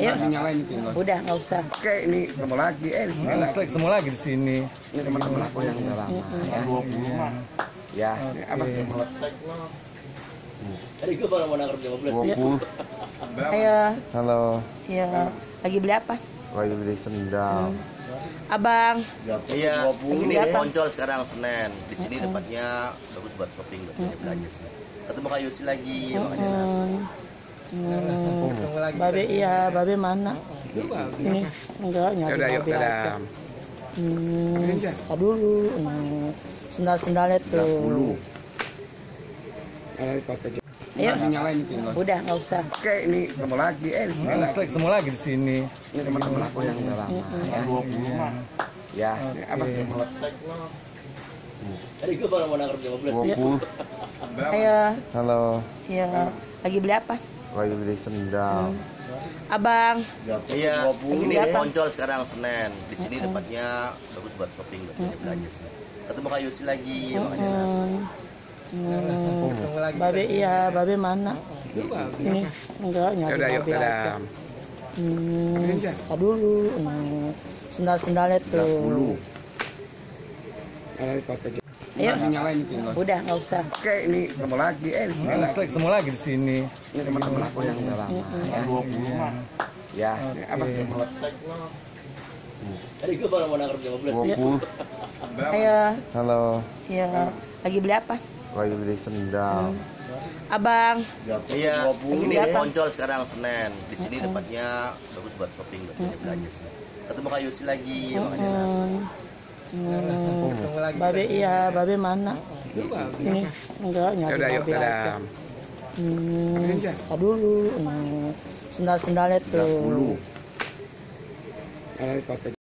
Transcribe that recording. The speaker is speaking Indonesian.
Ayo. Nyalain itu. Mas. Udah nggak usah. Oke, ini ketemu lagi. Eh, bismillah. Kita ketemu lagi di sini. Ini teman-teman aku yang udah lama ya. 20 Ya, apa? Tadi gue baru mau nangkep jam 12 Ayo. Halo, Ya. Lagi beli apa? lagi beli sendal. Abang. Iya, ini? Poncol sekarang Senen. Di sini tempatnya bagus buat shopping, buat belanja. Ketemu Kak Yusi lagi, makanya Hmm. Hmm. Babe iya, babe mana? Ini enggak nyari Ya udah, yuk, babe aja. Hmm. Tar dulu. Hmm. Sendal-sendalnya tuh. Eh. Ayo. Nyalain. Udah nggak usah. Oke, ini ketemu lagi. Eh, bismillah. Kita ketemu lagi di sini. Ini teman-teman aku yang udah lama ya. 20 Ya, apa? Tadi gue baru mau nangkep jam 12 20. Ayo. Halo, Ya. Lagi beli apa? Lagi beli sendal. Abang. Iya, ini? Poncol sekarang Senen. Di sini tempatnya bagus buat shopping, buat belanja. Ketemu Kak Yusi lagi, makanya Hmm. Hmm. Babe iya, babe mana? Ini enggak Ya nyari udah, yuk, babe aja. dadah. Hmm. Tar dulu. Hmm. Sendal-sendalnya tuh. Eh, pakai aja. Ayo. Nyalain itu. Mas. Udah nggak usah. Oke, ini ketemu lagi. Eh, bismillah. Kita ketemu lagi di sini. Ini teman-teman aku yang udah lama ya. 20 Ya, apa? Tadi gue baru mau nangkep jam 12 20. Ayo. Halo, Ya. Lagi beli apa? lagi beli sendal. Abang. Iya, ini? Poncol sekarang Senen. Di sini tempatnya bagus buat shopping, buat belanja. Ketemu Kak Yusi lagi, makanya Hmm. Hmm. Babe iya, babe mana? Ini enggak Ya nyari udah, yuk, babe aja. dadah. Hmm. Dulu. Hmm. Sendal-sendalnya tuh. Pakai